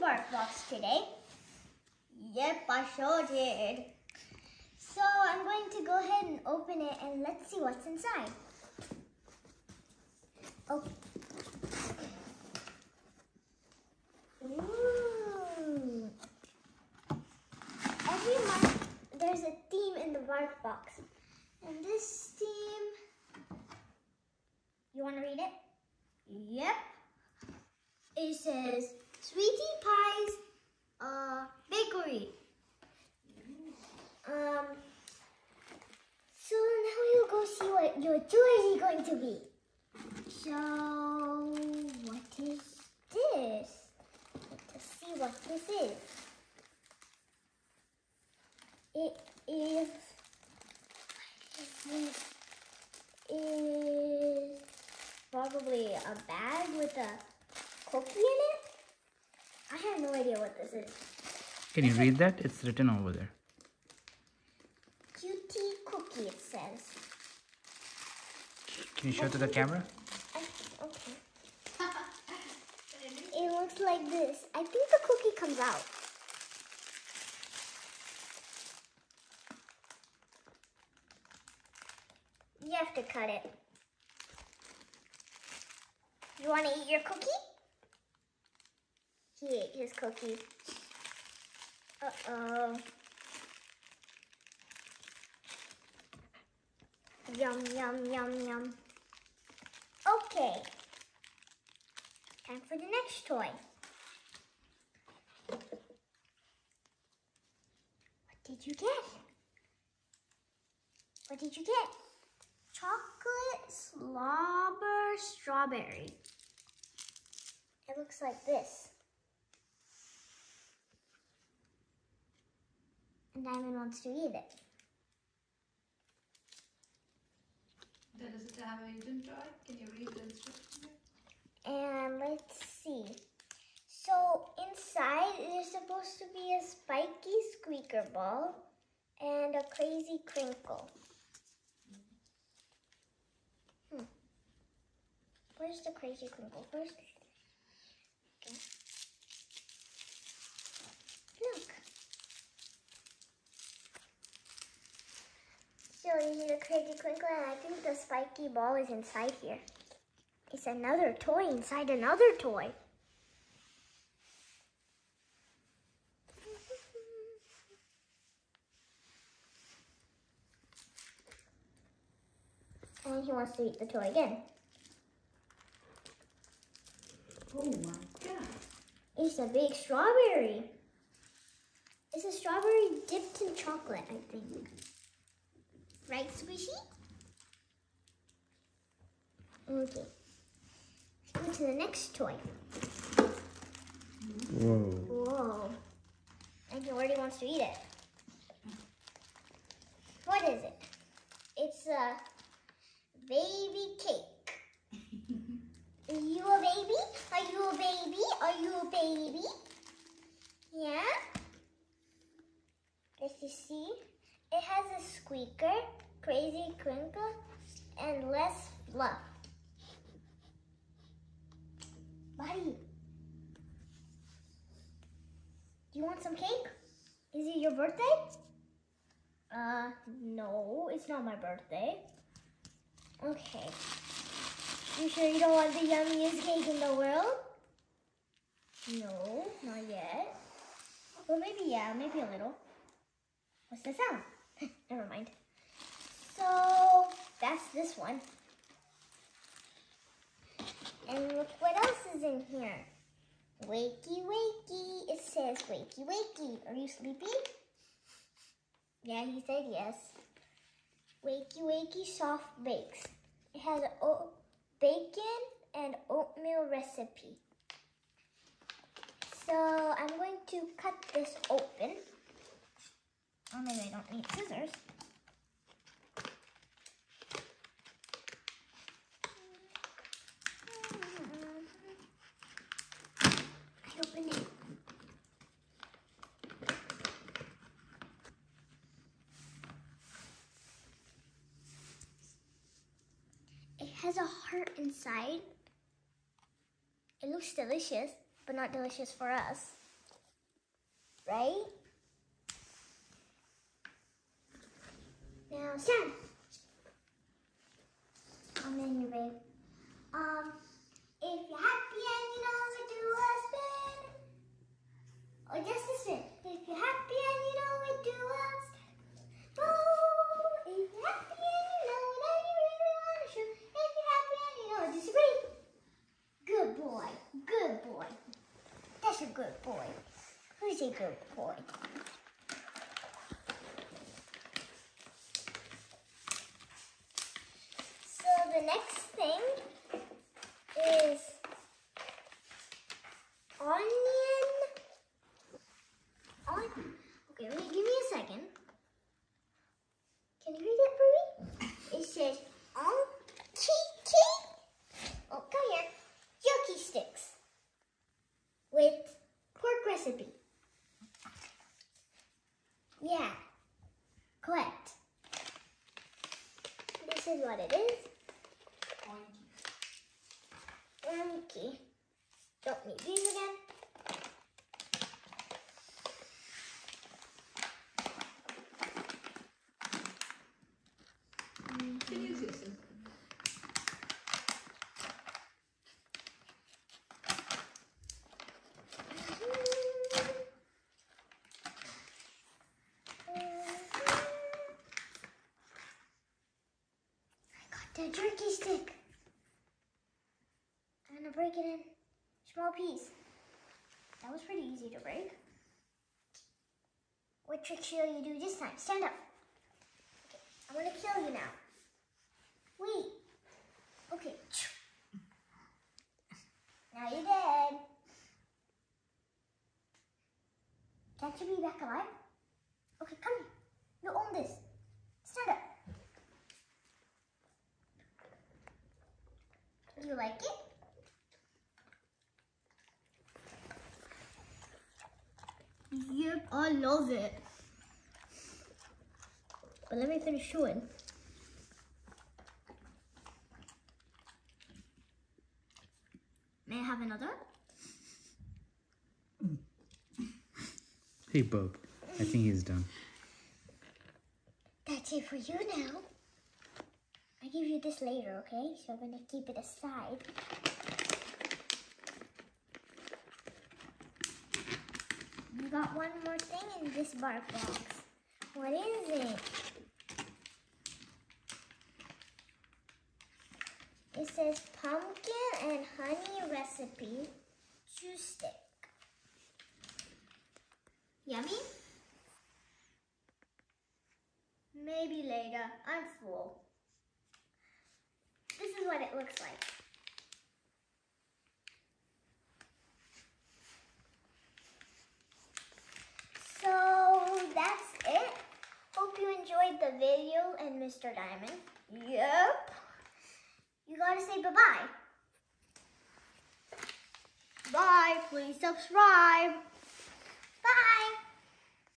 BarkBox today. Yep, I sure did. So I'm going to go ahead and open it and let's see what's inside. Oh. Ooh. Every month there's a theme in the BarkBox. And this theme, you want to read it? Yep. It says Sweetie Pie's uh, Bakery. Um, so now we'll go see what your toy is going to be. So, what is this? Let's see what this is. It is, is this? Is probably a bag with a cookie in it. I have no idea what this is. Can you read that? It's written over there. Cutie cookie, it says. Can you show it to the camera? I, okay. It looks like this. I think the cookie comes out. You have to cut it. You want to eat your cookie? He ate his cookie. Uh-oh. Yum, yum, yum, yum. Okay. Time for the next toy. What did you get? What did you get? Chocolate slobber strawberry. It looks like this. And Diamond wants to eat it. It have a hidden toy? Can you read the instructions? And let's see. So inside there's supposed to be a spiky squeaker ball and a crazy crinkle. Hmm. Where's the crazy crinkle? First. Okay. Look. So you the crazy crinkle and I think the spiky ball is inside here. It's another toy inside another toy. And he wants to eat the toy again. Oh my god. It's a big strawberry. It's a strawberry dipped in chocolate, I think. Right, Squishy? Okay. Let's go to the next toy. Whoa. Whoa. And he already wants to eat it. What is it? It's a baby cake. Are you a baby? Are you a baby? Are you a baby? Yeah? Let's see. It has a squeaker, crazy crinkle, and less fluff. Buddy, do you want some cake? Is it your birthday? Uh, no, it's not my birthday. Okay. You sure you don't want the yummiest cake in the world? No, not yet. Well, maybe yeah, maybe a little. What's the sound? Never mind. So, that's this one. And look what else is in here. Wakey, wakey. It says wakey, wakey. Are you sleepy? Yeah, he said yes. Wakey, wakey soft bakes. It has oat, bacon and oatmeal recipe. So I'm going to cut this open. Oh, maybe I don't need scissors. I open it. It has a heart inside. It looks delicious, but not delicious for us. right? Now, stand. I'm in you, babe. Um, if you're happy and you know it, do a spin. Or just a spin. If you're happy and you know it, do a spin. Oh, if you're happy and you know and you really want to show. If you're happy and you know it, just agree. Good boy. Good boy. That's a good boy. Who's a good boy? So the next thing is onion. On. Okay, wait, give me a second. Can you read it for me? It says um, on key Oh, come here. Yoki sticks with pork recipe. Yeah, correct. This is what it is. Okay. Don't need these again. Can you use this? I got the jerky stick. I'm gonna break it in small piece. That was pretty easy to break. What trick shall you do this time? Stand up. Okay, I'm gonna kill you now. Wait. Okay. Now you're dead. Can't you be back alive? Okay, come here. You own this. Stand up. Do you like it? Yep, I love it. But let me finish chewing. May I have another? Hey, Bob. I think he's done. That's it for you now. I give you this later, okay? So I'm gonna keep it aside. You got one more thing in this bark box. What is it? It says pumpkin and honey recipe chew stick. Yummy? Maybe later. I'm full. This is what it looks like. So that's it. Hope you enjoyed the video and Mr. Diamond. Yep. You gotta say bye-bye. Bye. Please subscribe.